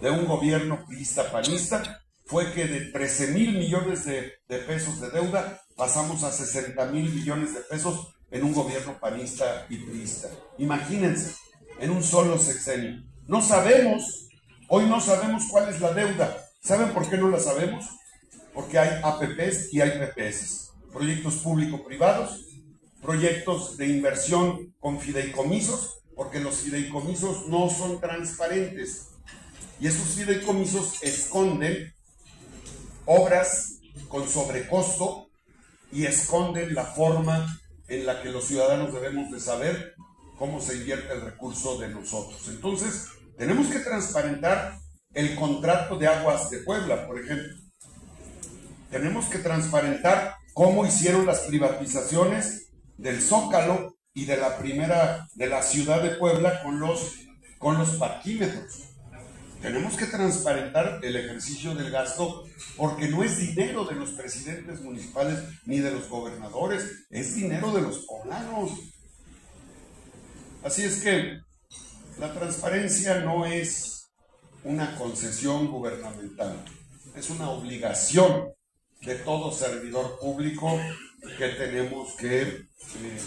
de un gobierno priista panista fue que de 13 mil millones de, pesos de deuda pasamos a 60 mil millones de pesos en un gobierno panista y priista. Imagínense, en un solo sexenio. No sabemos, hoy no sabemos cuál es la deuda. ¿Saben por qué no la sabemos? Porque hay APPs y hay PPS, proyectos público-privados, proyectos de inversión con fideicomisos, porque los fideicomisos no son transparentes. Y esos fideicomisos esconden obras con sobrecosto y esconden la forma en la que los ciudadanos debemos de saber cómo se invierte el recurso de nosotros. Entonces, tenemos que transparentar el contrato de aguas de Puebla, por ejemplo. Tenemos que transparentar cómo hicieron las privatizaciones del Zócalo y de la primera de la ciudad de Puebla con los con los parquímetros. Tenemos que transparentar el ejercicio del gasto porque no es dinero de los presidentes municipales ni de los gobernadores, es dinero de los poblanos. Así es que la transparencia no es una concesión gubernamental, es una obligación de todo servidor público que tenemos que eh,